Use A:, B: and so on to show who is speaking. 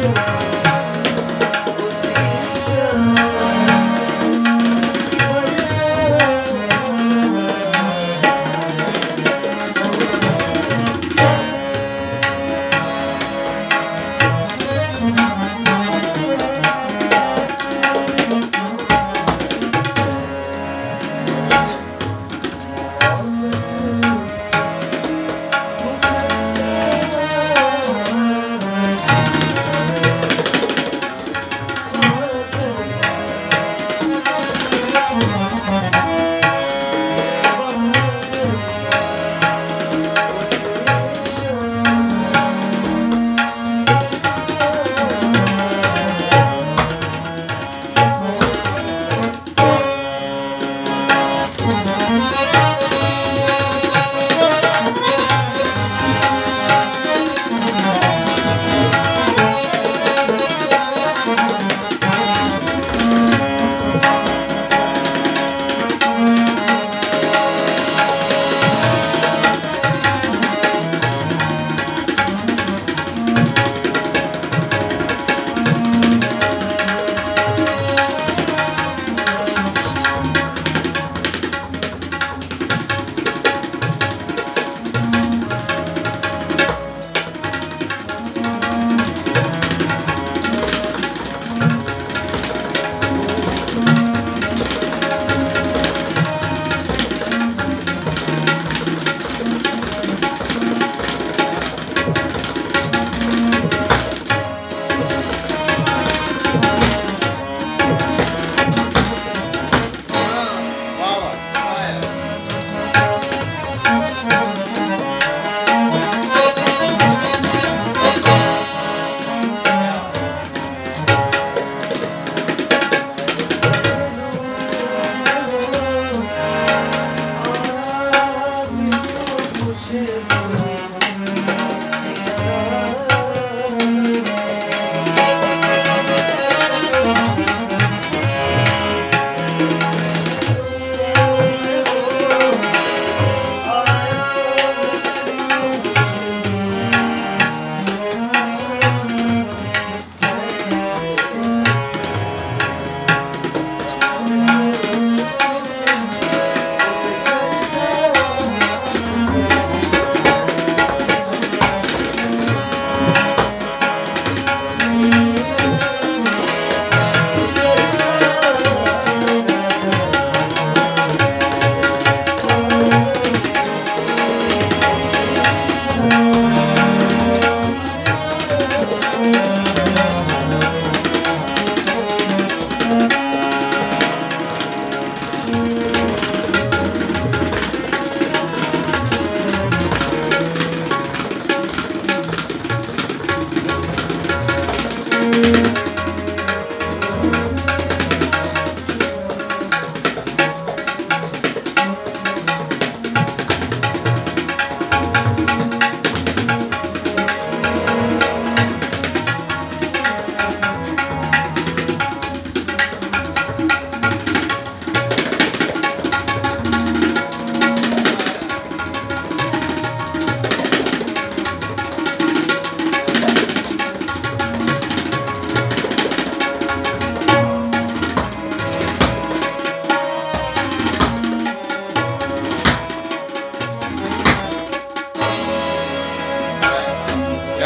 A: Thank you.